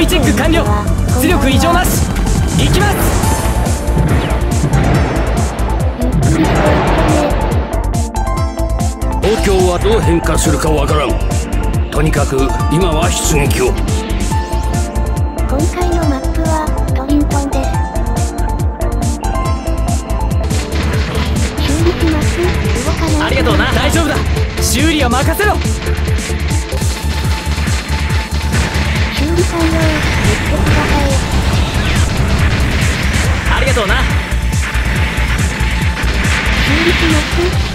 備チェック完了。出力異常なし。行きます。東京はどう変化するかわからん。とにかく今は出撃を。今回のマップはトリントンです。修理します動かないありがとうな。大丈夫だ。修理は任せろ修理完了言ってくださいありがとうな。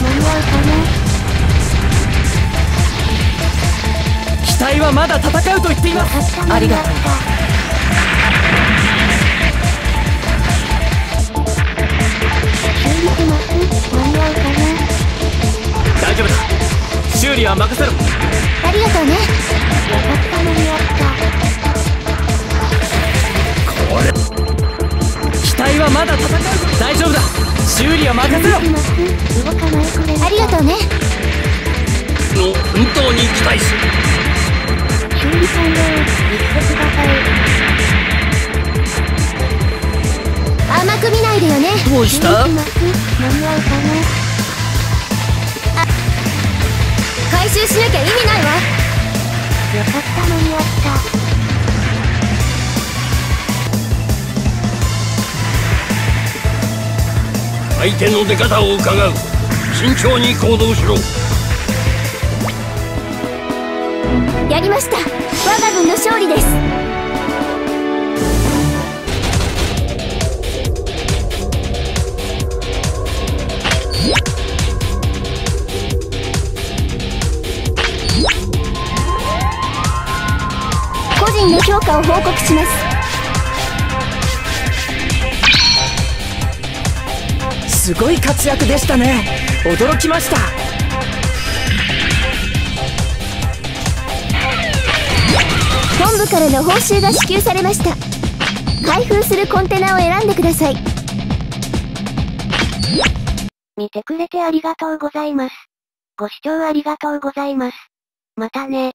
間に合うかな機体はまだ戦うと言っています。ありがとう。修理します間に合う。かな大丈夫だ。修理は任せろ。ありがとうね修理は任せろ。ありがとうね。の奮闘に期待する修理完了てください甘く見ないでよねどうした？合うかな回収しなきゃ意味ないわ。よかった間に合った相手の出方を伺う。慎重に行動しろ。やりました。我が軍の勝利です。個人の評価を報告します。すごい活躍でしたね。驚きました。本部からの報酬が支給されました。開封するコンテナを選んでください。見てくれてありがとうございます。ご視聴ありがとうございます。またね。